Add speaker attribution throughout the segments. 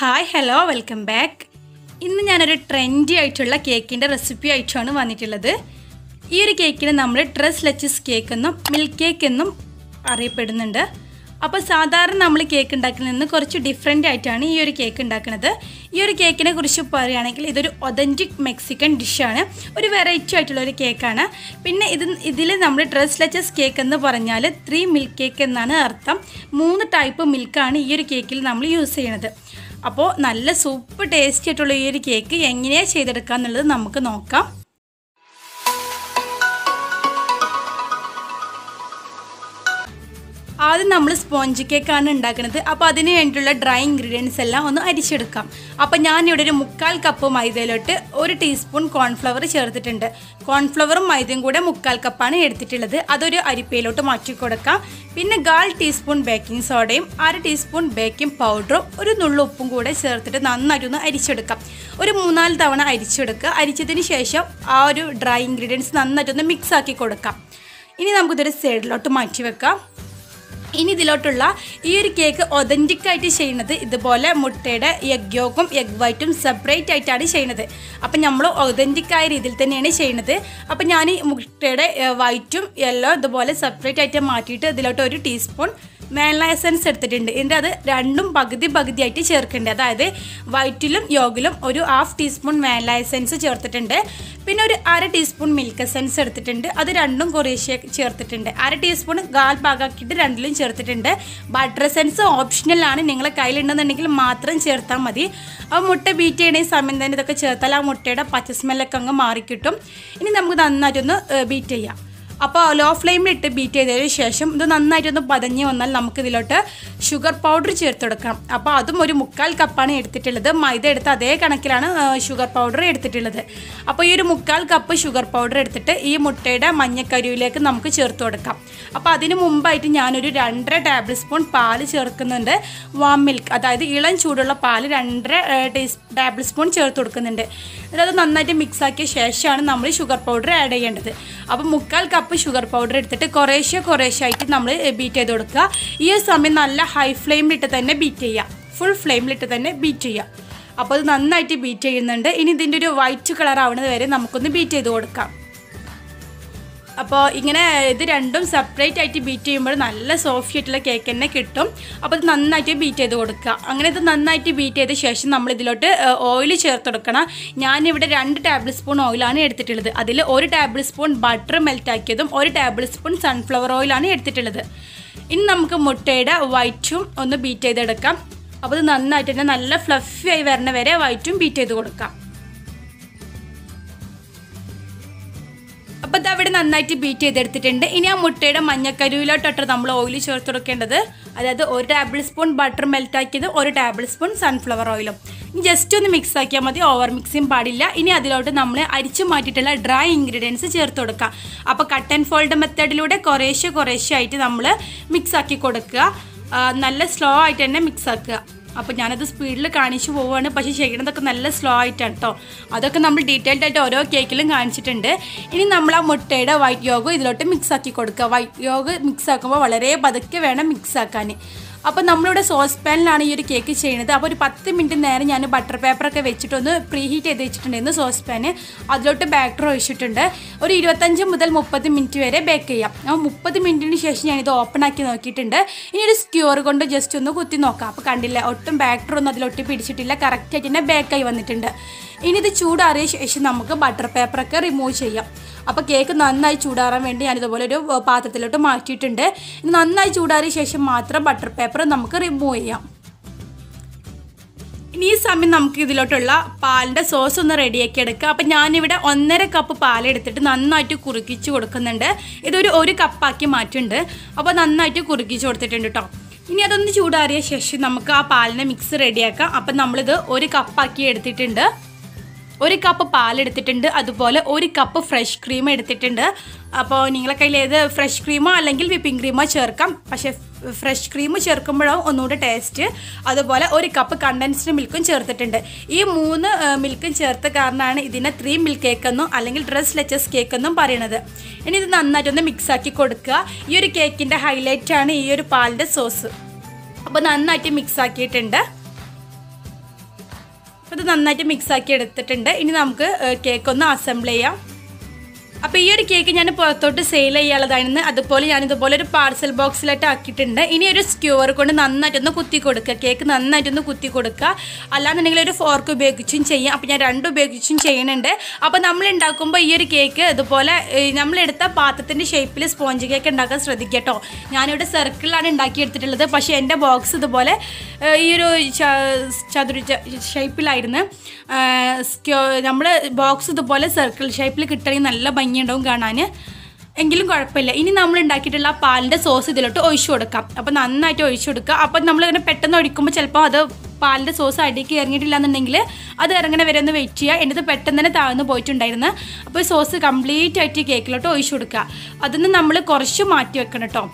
Speaker 1: Hi hello welcome back ഇന്ന് ഞാനൊരു trendy ആയിട്ടുള്ള കേക്കിന്റെ റെസിപ്പി ആയിട്ടാണ് വന്നിട്ടുള്ളത്. ഈ ഒരു കേക്കിന് നമ്മൾ ഡ്രസ് ലച്ചസ് കേക്ക് എന്നും മിൽക്ക് കേക്ക് എന്നും അറിയപ്പെടുന്നുണ്ട്. അപ്പോൾ സാധാരണ നമ്മൾ കേക്ക് ഉണ്ടാക്കുന്നതിൽ നിന്ന് കുറച്ച് ഡിഫറെന്റ് ആയിട്ടാണ് ഈ ഒരു കേക്ക് ഉണ്ടാക്കുന്നത് ഈ ഒരു കേക്കിനെ കുറിച്ച് പറയുകയാണെങ്കിൽ ഇതൊരു ഒതന്റിക് മെക്സിക്കൻ ഡിഷാണ് ഒരു വെറൈറ്റി ആയിട്ടുള്ള ഒരു കേക്കാണ് പിന്നെ ഇത് ഇതിൽ നമ്മൾ ഡ്രസ് ലച്ചസ് കേക്ക് എന്ന് പറഞ്ഞാൽ ത്രീ മിൽക്ക് കേക്ക് എന്നാണ് അർത്ഥം. മൂന്ന് ടൈപ്പ് മിൽക്കാണ് ഈ ഒരു കേക്കിൽ നമ്മൾ യൂസ് ചെയ്യണത്. അപ്പോൾ നല്ല സൂപ്പർ ടേസ്റ്റി ആയിട്ടുള്ള ഈ ഒരു കേക്ക് എങ്ങനെയാണ് ചെയ്തെടുക്കുക എന്നുള്ളത് നമുക്ക് നോക്കാം. ആദ്യം നമ്മൾ സ്പോഞ്ച് കേക്കാണ് ഉണ്ടാക്കുന്നത് അപ്പോൾ അതിന് വേണ്ടിയുള്ള ഡ്രൈ ഇൻഗ്രീഡിയൻസ് എല്ലാം ഒന്ന് അരിച്ചെടുക്കാം. അപ്പോൾ ഞാൻ ഇവിടെ ഒരു മുക്കാൽ കപ്പ് മൈദയിലോട്ട് ഒരു ടീസ്പൂൺ കോൺഫ്ലവർ ചേർത്തിട്ടുണ്ട്. കോൺഫ്ലവറും മൈദയും കൂടെ മുക്കാൽ കപ്പാണ് എടുത്തിട്ടുള്ളത്. അതൊരു അരിപ്പയിലോട്ട് മാറ്റി കൊടുക്കാം. പിന്നെ കാൽ ടീസ്പൂൺ ബേക്കിംഗ് സോഡയും അര ടീസ്പൂൺ ബേക്കിംഗ് പൗഡറും ഒരു നുള്ളു ഉപ്പും കൂടെ ചേർത്തിട്ട് നന്നായിട്ടൊന്ന് അരിച്ചെടുക്കാം. ഒരു മൂന്നാൽ തവണ അരിച്ചെടുക്കുക. അരിച്ചതിന് ശേഷം ആ ഒരു ഡ്രൈ ഇൻഗ്രീഡിയൻസ് നന്നായിട്ടൊന്ന് മിക്സ് ആക്കി കൊടുക്കാം. ഇനി നമുക്കിതൊരു സൈഡിലോട്ട് മാറ്റി വെക്കാം. ഇനി ഇതിലോട്ടുള്ള ഈ ഒരു കേക്ക് ഒതന്റിക് ആയിട്ട് ചെയ്യുന്നത് ഇതുപോലെ മുട്ടയുടെ എഗ് യോഗും എഗ് വൈറ്റും സെപ്പറേറ്റ് ആയിട്ടാണ് ചെയ്യുന്നത്. അപ്പം നമ്മൾ ഒതന്റിക് ആയ രീതിയിൽ തന്നെയാണ് ചെയ്യുന്നത്. അപ്പം ഞാൻ മുട്ടയുടെ വൈറ്റും യെല്ലോ ഇതുപോലെ സെപ്പറേറ്റ് ആയിട്ട് മാറ്റിയിട്ട് ഇതിലോട്ട് ഒരു ടീസ്പൂൺ വാനില എസൻസ് എടുത്തിട്ടുണ്ട്. ഇതിന്റെ അത് രണ്ടും പകുതി പകുതിയായിട്ട് ചേർക്കേണ്ടത് അതായത് വൈറ്റിലും യോഗിലും ഒരു ഹാഫ് ടീസ്പൂൺ വാനില എസൻസ് ചേർത്തിട്ടുണ്ട്. പിന്നെ ഒരു അര ടീസ്പൂൺ മിൽക്ക് എസൻസ് എടുത്തിട്ടുണ്ട്. അത് രണ്ടും കുറേശ്ശെ ചേർത്തിട്ടുണ്ട്. അര ടീസ്പൂൺ ഗാൽ പാകാക്കിയിട്ട് രണ്ടിലും ചേർത്തിട്ടുണ്ട്. ബട്ടർ എസൻസ് ഓപ്ഷണലാണ് നിങ്ങളെ കയ്യിലുണ്ടെന്നുണ്ടെങ്കിൽ മാത്രം ചേർത്താൽ മതി. ആ മുട്ട ബീറ്റ് ചെയ്യണ സമയം തന്നെ ഇതൊക്കെ ചേർത്താൽ ആ മുട്ടയുടെ പച്ച സ്മെല്ലൊക്കെ അങ്ങ് മാറിക്കിട്ടും. ഇനി നമുക്ക് നന്നായിട്ടൊന്ന് ബീറ്റ് ചെയ്യാം. അപ്പോൾ ലോ ഫ്ലെയിമിലിട്ട് ബീറ്റ് ചെയ്തതിന് ശേഷം ഇത് നന്നായിട്ടൊന്ന് പതഞ്ഞ് വന്നാൽ നമുക്ക് ഇതിലോട്ട് ഷുഗർ പൗഡർ ചേർത്ത് കൊടുക്കാം അപ്പോൾ അതും ഒരു മുക്കാൽ കപ്പാണ് എടുത്തിട്ടുള്ളത്. മൈദ എടുത്ത അതേ കണക്കിലാണ് ഷുഗർ പൗഡർ എടുത്തിട്ടുള്ളത്. അപ്പോൾ ഈ ഒരു മുക്കാൽ കപ്പ് ഷുഗർ പൗഡർ എടുത്തിട്ട് ഈ മുട്ടയുടെ മഞ്ഞക്കരുവിലേക്ക് നമുക്ക് ചേർത്ത് കൊടുക്കാം. അപ്പോൾ അതിന് മുമ്പായിട്ട് ഞാനൊരു രണ്ടര ടേബിൾ സ്പൂൺ പാൽ ചേർക്കുന്നുണ്ട്. വാം മിൽക്ക് അതായത് ഇളം ചൂടുള്ള പാൽ രണ്ടര ടീസ് ടേബിൾ സ്പൂൺ ചേർത്ത് കൊടുക്കുന്നുണ്ട്. എന്നിട്ട് അത് നന്നായിട്ട് മിക്സ് ആക്കിയ ശേഷമാണ് നമ്മൾ ഷുഗർ പൗഡർ ആഡ് ചെയ്യേണ്ടത്. അപ്പോൾ മുക്കാൽ കപ്പ് ഷുഗർ പൗഡർ എടുത്തിട്ട് കുറേശ്ശെ കുറേശ്ശെ ആയിട്ട് നമ്മൾ ബീറ്റ് ചെയ്ത് കൊടുക്കുക. ഈ സമയം നല്ല ഹൈ ഫ്ലെയിമിലിട്ട് തന്നെ ബീറ്റ് ചെയ്യുക. ഫുൾ ഫ്ലെയിമിലിട്ട് തന്നെ ബീറ്റ് ചെയ്യുക. അപ്പോൾ അത് നന്നായിട്ട് ബീറ്റ് ചെയ്യുന്നുണ്ട്. ഇനി ഇതിന്റെ ഒരു വൈറ്റ് കളർ ആവുന്നത് വരെ നമുക്കൊന്ന് ബീറ്റ് ചെയ്ത് കൊടുക്കാം. അപ്പോൾ ഇങ്ങനെ ഇത് രണ്ടും സെപ്പറേറ്റ് ആയിട്ട് ബീറ്റ് ചെയ്യുമ്പോൾ നല്ല സോഫ്റ്റ് ആയിട്ടുള്ള കേക്ക് തന്നെ കിട്ടും. അപ്പോൾ ഇത് നന്നായിട്ട് ബീറ്റ് ചെയ്ത് കൊടുക്കുക. അങ്ങനെ ഇത് നന്നായിട്ട് ബീറ്റ് ചെയ്ത ശേഷം നമ്മൾ ഇതിലോട്ട് ഓയിൽ ചേർത്ത് കൊടുക്കണം. ഞാനിവിടെ രണ്ട് ടേബിൾ സ്പൂൺ ഓയിലാണ് എടുത്തിട്ടുള്ളത്. അതിൽ ഒരു ടേബിൾ സ്പൂൺ ബട്ടർ മെൽറ്റാക്കിയതും ഒരു ടേബിൾ സ്പൂൺ സൺഫ്ലവർ ഓയിലാണ് എടുത്തിട്ടുള്ളത്. ഇനി നമുക്ക് മുട്ടയുടെ വൈറ്റും ഒന്ന് ബീറ്റ് ചെയ്തെടുക്കാം. അപ്പോൾ ഇത് നന്നായിട്ട് തന്നെ നല്ല ഫ്ലഫി ആയി വരണ വരെ വൈറ്റും ബീറ്റ് ചെയ്ത് കൊടുക്കാം. അപ്പോൾ ഇത് അവിടെ നന്നായിട്ട് ബീറ്റ് ചെയ്തെടുത്തിട്ടുണ്ട്. ഇനി ആ മുട്ടയുടെ മഞ്ഞക്കരുവിലോട്ടൊട്ട് നമ്മൾ ഓയിൽ ചേർത്ത് കൊടുക്കേണ്ടത്. അതായത് ഒരു ടേബിൾ സ്പൂൺ ബട്ടർ മെൽറ്റ് ആക്കിയത് ഒരു ടേബിൾ സ്പൂൺ സൺഫ്ലവർ ഓയിലും ഇനി ജസ്റ്റ് ഒന്ന് മിക്സ് ആക്കിയാൽ മതി. ഓവർ മിക്സിങ് പാടില്ല. ഇനി അതിലോട്ട് നമ്മൾ അരിച്ചു മാറ്റിയിട്ടുള്ള ഡ്രൈ ഇൻഗ്രീഡിയൻസ് ചേർത്ത് കൊടുക്കുക അപ്പോൾ കട്ട് ആൻഡ് ഫോൾഡ് മെത്തേഡിലൂടെ കുറേശ്ശെ കുറേശ്ശെ ആയിട്ട് നമ്മൾ മിക്സ് ആക്കി കൊടുക്കുക. നല്ല സ്ലോ ആയിട്ട് തന്നെ മിക്സ് ആക്കുക. അപ്പോൾ ഞാനത് സ്പീഡിൽ കാണിച്ചു പോവുകയാണ് പക്ഷേ ചെയ്യണതൊക്കെ നല്ല സ്ലോ ആയിട്ടാണ് കേട്ടോ അതൊക്കെ നമ്മൾ ഡീറ്റെയിൽഡ് ആയിട്ട് ഓരോ കേക്കിലും കാണിച്ചിട്ടുണ്ട്. ഇനി നമ്മൾ ആ മുട്ടയുടെ വൈറ്റ് യോഗ ഇതിലോട്ട് മിക്സ് ആക്കി കൊടുക്കുക. വൈറ്റ് യോഗ മിക്സ് ആക്കുമ്പോൾ വളരെ പതുക്കെ വേണം മിക്സ് ആക്കാൻ. അപ്പോൾ നമ്മളിവിടെ സോസ് പാനിലാണ് ഈ ഒരു കേക്ക് ചെയ്യുന്നത്. അപ്പോൾ ഒരു പത്ത് മിനിറ്റ് നേരം ഞാൻ ബട്ടർ പേപ്പറൊക്കെ വെച്ചിട്ടൊന്ന് പ്രീ ഹീറ്റ് ചെയ്ത് വെച്ചിട്ടുണ്ടായിരുന്നു സോസ് പാന് അതിലോട്ട് ബാറ്റർ ഒഴിച്ചിട്ടുണ്ട്. ഒരു ഇരുപത്തഞ്ച് മുതൽ മുപ്പത് മിനിറ്റ് വരെ ബേക്ക് ചെയ്യാം. അപ്പോൾ മുപ്പത് മിനിറ്റിന് ശേഷം ഞാനിത് ഓപ്പൺ ആക്കി നോക്കിയിട്ടുണ്ട്. ഇനി ഒരു സ്ക്യൂർ കൊണ്ട് ജസ്റ്റ് ഒന്ന് കുത്തി നോക്കാം. അപ്പോൾ കണ്ടില്ല ഒട്ടും ബാറ്റർ ഒന്നും അതിലൊട്ടി പിടിച്ചിട്ടില്ല. കറക്റ്റായിട്ട് തന്നെ ബേക്കായി വന്നിട്ടുണ്ട്. ഇനി ഇത് ചൂടാറിയ ശേഷം നമുക്ക് ബട്ടർ പേപ്പറൊക്കെ റിമൂവ് ചെയ്യാം. അപ്പോൾ കേക്ക് നന്നായി ചൂടാറാൻ വേണ്ടി ഞാനിതുപോലെ ഒരു പാത്രത്തിലോട്ട് മാറ്റിയിട്ടുണ്ട്. നന്നായി ചൂടാറിയ ശേഷം മാത്രം ബട്ടർ പേപ്പർ നമുക്ക് റിമൂവ് ചെയ്യാം. ഇനി ഈ സമയം നമുക്ക് ഇതിലോട്ടുള്ള പാലിന്റെ സോസ് ഒന്ന് റെഡിയാക്കി എടുക്കുക അപ്പം ഞാനിവിടെ ഒന്നര കപ്പ് പാൽ എടുത്തിട്ട് നന്നായിട്ട് കുറുക്കിച്ച് കൊടുക്കുന്നുണ്ട്. ഇതൊരു ഒരു കപ്പാക്കി മാറ്റുണ്ട് അപ്പോൾ നന്നായിട്ട് കുറുക്കിച്ച് കൊടുത്തിട്ടുണ്ട് കേട്ടോ ഇനി അതൊന്ന് ചൂടാറിയ ശേഷം നമുക്ക് ആ പാലിനെ മിക്സ് റെഡിയാക്കാം അപ്പം നമ്മളിത് ഒരു കപ്പാക്കി എടുത്തിട്ടുണ്ട്. ഒരു കപ്പ് പാലെടുത്തിട്ടുണ്ട് അതുപോലെ ഒരു കപ്പ് ഫ്രഷ് ക്രീം എടുത്തിട്ടുണ്ട്. അപ്പോൾ നിങ്ങളെ കയ്യിൽ ഏത് ഫ്രഷ് ക്രീമോ അല്ലെങ്കിൽ വിപ്പിംഗ് ക്രീമോ ചേർക്കാം. പക്ഷേ ഫ്രഷ് ക്രീം ചേർക്കുമ്പോഴാവും ഒന്നുകൂടെ ടേസ്റ്റ്. അതുപോലെ ഒരു കപ്പ് കണ്ടൻസ്ഡ് മിൽക്കും ചേർത്തിട്ടുണ്ട്. ഈ മൂന്ന് മിൽക്കും ചേർത്ത കാരണമാണ് ഇതിനെ ത്രീ മിൽക്ക് കേക്ക് എന്നും അല്ലെങ്കിൽ ഡ്രസ് ലെച്ചസ് കേക്ക് എന്നും പറയുന്നത്. ഇനി ഇത് നന്നായിട്ടൊന്ന് മിക്സ് ആക്കി കൊടുക്കുക. ഈ ഒരു കേക്കിന്റെ ആണ് ഈ ഒരു പാലിന്റെ സോസ് അപ്പോൾ നന്നായിട്ട് മിക്സ് ആക്കിയിട്ടുണ്ട്. അപ്പോൾ ഇത് നന്നായിട്ട് മിക്സ് ആക്കി എടുത്തിട്ടുണ്ട്. ഇനി നമുക്ക് കേക്ക് ഒന്ന് അസംബിൾ ചെയ്യാം. അപ്പോൾ ഈ ഒരു കേക്ക് ഞാൻ പുറത്തോട്ട് സെയിൽ ചെയ്യാനുള്ളതായിരുന്നു. അതുപോലെ ഞാൻ ഇതുപോലെ ഒരു പാർസൽ ബോക്സിലായിട്ട് ആക്കിയിട്ടുണ്ട്. ഇനി ഒരു സ്ക്യൂവർ കൊണ്ട് നന്നായിട്ടൊന്ന് കുത്തി കൊടുക്കുക. കേക്ക് നന്നായിട്ടൊന്ന് കുത്തി കൊടുക്കുക. അല്ലാന്നുണ്ടെങ്കിൽ ഒരു ഫോർക്ക് ഉപയോഗിച്ചും ചെയ്യാം. അപ്പോൾ ഞാൻ രണ്ട് ഉപയോഗിച്ചും ചെയ്യുന്നുണ്ട്. അപ്പോൾ നമ്മൾ ഉണ്ടാക്കുമ്പോൾ ഈ ഒരു കേക്ക് ഇതുപോലെ നമ്മളെടുത്ത പാത്രത്തിന്റെ ഷേപ്പിൽ സ്പോഞ്ച് കേക്ക് ഉണ്ടാക്കാൻ ശ്രദ്ധിക്കുക കേട്ടോ. ഞാനിവിടെ സർക്കിളിലാണ് ഉണ്ടാക്കിയെടുത്തിട്ടുള്ളത്. പക്ഷേ എന്റെ ബോക്സ് ഇതുപോലെ ഈ ഒരു ചതുര ഷേപ്പിലായിരുന്നു നമ്മൾ ബോക്സ് ഇതുപോലെ സർക്കിൾ ഷേപ്പിൽ കിട്ടണമെങ്കിൽ നല്ല ഭംഗിയുണ്ടാവും കാണാൻ എങ്കിലും കുഴപ്പമില്ല. ഇനി നമ്മൾ ഉണ്ടാക്കിയിട്ടുള്ള ആ പാലിന്റെ സോസ് ഇതിലോട്ട് ഒഴിച്ചു കൊടുക്കാം. അപ്പോൾ നന്നായിട്ട് ഒഴിച്ചു കൊടുക്കുക. അപ്പോൾ നമ്മളിങ്ങനെ പെട്ടെന്ന് ഒഴിക്കുമ്പോൾ ചിലപ്പോൾ അത് പാലിന്റെ സോസ് അടിക്ക് ഇറങ്ങിയിട്ടില്ല എന്നുണ്ടെങ്കിൽ അത് ഇറങ്ങണ വരെ ഒന്ന് വെയിറ്റ് ചെയ്യുക. എന്റെ പെട്ടെന്ന് തന്നെ താഴ്ന്നു പോയിട്ടുണ്ടായിരുന്നു. അപ്പോൾ സോസ് കംപ്ലീറ്റ് ആയിട്ട് കേക്കിലോട്ട് ഒഴിച്ചു കൊടുക്കുക. അതിന് നമ്മൾ കുറച്ച് മാറ്റി വെക്കണം കേട്ടോ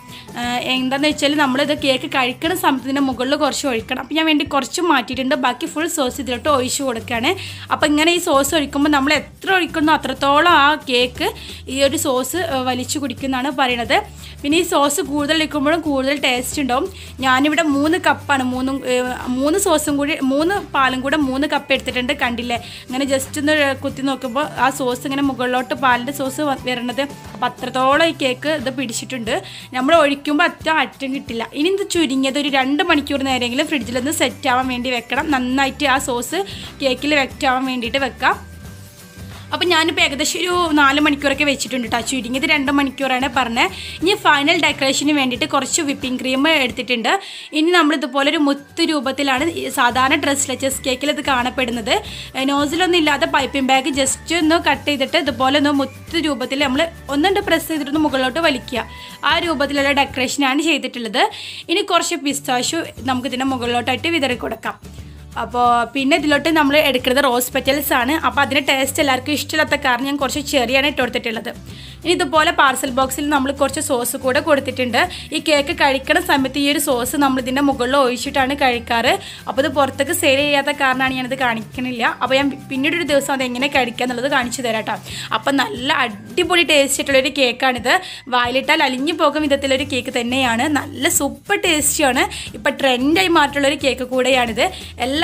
Speaker 1: എന്താണെന്ന് വെച്ചാൽ നമ്മളിത് കേക്ക് കഴിക്കുന്ന സമയത്തിന്റെ മുകളിൽ കുറച്ച് ഒഴിക്കണം. അപ്പോൾ ഞാൻ വേണ്ടി കുറച്ച് മാറ്റിയിട്ടുണ്ട്. ബാക്കി ഫുൾ സോസ് ഇതിലോട്ട് ഒഴിച്ചു കൊടുക്കുകയാണ്. അപ്പോൾ ഇങ്ങനെ ഈ സോസ് ഒഴിക്കുമ്പോൾ നമ്മൾ എത്ര ഒഴിക്കുന്നു അത്രത്തോളം ആ കേക്ക് ഈ ഒരു സോസ് വലിച്ചു കുടിക്കുന്നതാണ് പറയണത്. പിന്നെ ഈ സോസ് കൂടുതൽ ഒഴിക്കുമ്പോഴും കൂടുതൽ ടേസ്റ്റ് ഉണ്ടാവും. ഞാനിവിടെ മൂന്ന് കപ്പാണ് മൂന്നും മൂന്ന് സോസും കൂടി മൂന്ന് പാലും കൂടെ മൂന്ന് കപ്പ് എടുത്തിട്ടുണ്ട് കണ്ടില്ലേ? ഇങ്ങനെ ജസ്റ്റ് ഒന്ന് കുത്തി നോക്കുമ്പോൾ ആ സോസ് ഇങ്ങനെ മുകളിലോട്ട് പാലിന്റെ സോസ് വരണത്. അപ്പോൾ അത്രത്തോളം ഈ കേക്ക് ഇത് പിടിച്ചിട്ടുണ്ട്. നമ്മൾ ഒഴിക്കുമ്പോൾ അത്ര അറ്റം കിട്ടില്ല. ഇനി ഇത് ചുരുങ്ങിയത് ഒരു രണ്ട് മണിക്കൂർ നേരമെങ്കിലും ഫ്രിഡ്ജിലൊന്ന് സെറ്റ് ആവാൻ വേണ്ടി വെക്കണം. നന്നായിട്ട് ആ സോസ് കേക്കിൽ വെക്റ്റാവാൻ വേണ്ടിയിട്ട് വെക്കാം. അപ്പം ഞാനിപ്പോൾ ഏകദേശം ഒരു നാല് മണിക്കൂറൊക്കെ വെച്ചിട്ടുണ്ട് കേട്ടോ ചുരുങ്ങിയത് രണ്ട് മണിക്കൂറാണ് പറഞ്ഞത് ഇനി ഫൈനൽ ഡെക്കറേഷന് വേണ്ടിയിട്ട് കുറച്ച് വിപ്പിംഗ് ക്രീം എടുത്തിട്ടുണ്ട്. ഇനി നമ്മൾ ഇതുപോലെ ഒരു മുത്ത് രൂപത്തിലാണ് സാധാരണ ഡ്രസ് ലെച്ചസ് കേക്കിൽ ഇത് കാണപ്പെടുന്നത്. നോസിലൊന്നും ഇല്ലാതെ പൈപ്പിംഗ് ബാഗ് ജസ്റ്റ് ഒന്ന് കട്ട് ചെയ്തിട്ട് ഇതുപോലെ ഒന്ന് മുത്ത് രൂപത്തിൽ നമ്മൾ ഒന്നുണ്ട് പ്രസ് ചെയ്തിട്ടൊന്ന് മുകളിലോട്ട് വലിക്കുക. ആ രൂപത്തിലുള്ള ഡെക്കറേഷനാണ് ചെയ്തിട്ടുള്ളത്. ഇനി കുറച്ച് പിസ്താശു നമുക്ക് ഇതിന്റെ മുകളിലോട്ടായിട്ട് വിതറി കൊടുക്കാം അപ്പോൾ പിന്നെ ഇതിലോട്ട് നമ്മൾ എടുക്കുന്നത് റോസ് പെറ്റൽസ് ആണ്. അപ്പോൾ അതിന്റെ ടേസ്റ്റ് എല്ലാവർക്കും ഇഷ്ടമില്ലാത്ത കാരണം ഞാൻ കുറച്ച് ചെറിയാണ് ഇട്ട് കൊടുത്തിട്ടുള്ളത്. ഇനി ഇതുപോലെ പാർസൽ ബോക്സിൽ നമ്മൾ കുറച്ച് സോസ് കൂടെ കൊടുത്തിട്ടുണ്ട്. ഈ കേക്ക് കഴിക്കുന്ന സമയത്ത് ഈ ഒരു സോസ് നമ്മൾ ഇതിന്റെ മുകളിൽ ഒഴിച്ചിട്ടാണ് കഴിക്കാറ്. അപ്പോൾ ഇത് പുറത്തേക്ക് സെയിൽ ചെയ്യാത്ത കാരണമാണ് ഞാനത് കാണിക്കണില്ല. അപ്പോൾ ഞാൻ പിന്നീട് ഒരു ദിവസം അത് എങ്ങനെ കഴിക്കുക എന്നുള്ളത് കാണിച്ചു തരാം കേട്ടോ അപ്പോൾ നല്ല അടിപൊളി ടേസ്റ്റ് ആയിട്ടുള്ളൊരു കേക്കാണിത് വായിലിട്ടാൽ അലിഞ്ഞു പോകും വിധത്തിലൊരു കേക്ക് തന്നെയാണ്. നല്ല സൂപ്പർ ടേസ്റ്റിയാണ് ഇപ്പോൾ ട്രെൻഡായി മാറിയിട്ടുള്ളൊരു കേക്ക് കൂടെയാണിത്.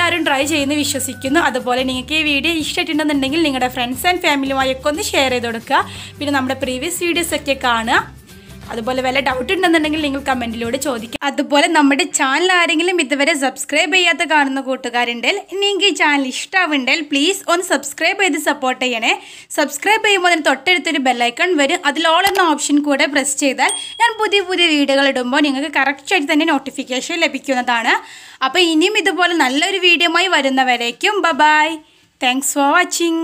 Speaker 1: എല്ലാവരും ട്രൈ ചെയ്യുന്ന വിശ്വസിക്കുന്നു. അതുപോലെ നിങ്ങൾക്ക് ഈ വീഡിയോ ഇഷ്ടമായിട്ടുണ്ടെന്നുണ്ടെങ്കിൽ നിങ്ങളുടെ ഫ്രണ്ട്സ് ആൻഡ് ഫാമിലിയുമായൊക്കെ ഒന്ന് ഷെയർ ചെയ്ത് കൊടുക്കുക. പിന്നെ നമ്മുടെ പ്രീവിയസ് വീഡിയോസൊക്കെ കാണുക. അതുപോലെ വല്ല ഡൗട്ട് ഉണ്ടെന്നുണ്ടെങ്കിൽ നിങ്ങൾ കമന്റിലൂടെ ചോദിക്കുക അതുപോലെ നമ്മുടെ ചാനൽ ആരെങ്കിലും ഇതുവരെ സബ്സ്ക്രൈബ് ചെയ്യാത്ത കാണുന്ന കൂട്ടുകാരുണ്ടെങ്കിൽ നിങ്ങൾക്ക് ഈ ചാനൽ ഇഷ്ടമാവുണ്ടെങ്കിൽ പ്ലീസ് ഒന്ന് സബ്സ്ക്രൈബ് ചെയ്ത് സപ്പോർട്ട് ചെയ്യണേ. സബ്സ്ക്രൈബ് ചെയ്യുമ്പോൾ അതിന് തൊട്ടടുത്തൊരു ബെല്ലൈക്കൺ വരും. അതിൽ ഓൾ എന്ന ഓപ്ഷൻ കൂടെ പ്രസ് ചെയ്താൽ ഞാൻ പുതിയ പുതിയ വീഡിയോകൾ ഇടുമ്പോൾ നിങ്ങൾക്ക് കറക്റ്റായിട്ട് തന്നെ നോട്ടിഫിക്കേഷൻ ലഭിക്കുന്നതാണ്. അപ്പോൾ ഇനിയും ഇതുപോലെ നല്ലൊരു വീഡിയോമായി വരുന്നവരേക്കും ബ ബൈ താങ്ക്സ് ഫോർ വാച്ചിങ്